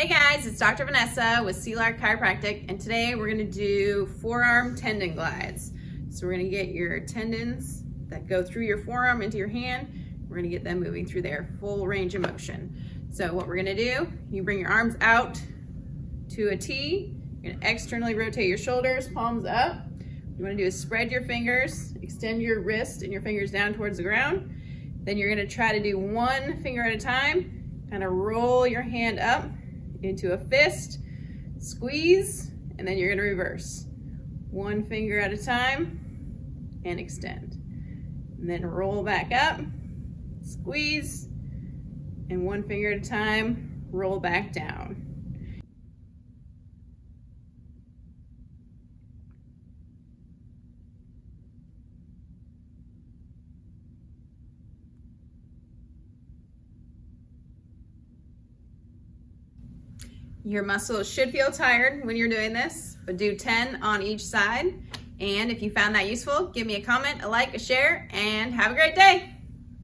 Hey guys, it's Dr. Venessa with Sea Lark Chiropractic, and today we're gonna do forearm tendon glides. So we're gonna get your tendons that go through your forearm into your hand, we're gonna get them moving through their full range of motion. So what we're gonna do, you bring your arms out to a T, you're gonna externally rotate your shoulders, palms up. What you wanna do is spread your fingers, extend your wrist and your fingers down towards the ground. Then you're gonna try to do one finger at a time, kind of roll your hand up into a fist, squeeze, and then you're gonna reverse. One finger at a time and extend. And then roll back up, squeeze, and one finger at a time, roll back down. Your muscles should feel tired when you're doing this, but do 10 on each side. And if you found that useful, give me a comment, a like, a share, and have a great day.